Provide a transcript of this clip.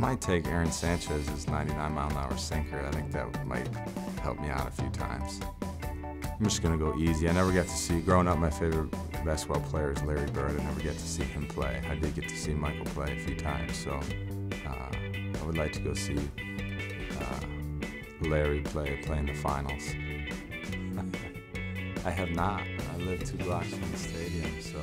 I might take Aaron Sanchez's 99 mile an hour sinker. I think that might help me out a few times. I'm just gonna go easy. I never got to see, growing up, my favorite basketball player is Larry Bird. I never get to see him play. I did get to see Michael play a few times, so uh, I would like to go see uh, Larry play, play in the finals. I have not. I live two blocks from the stadium, so.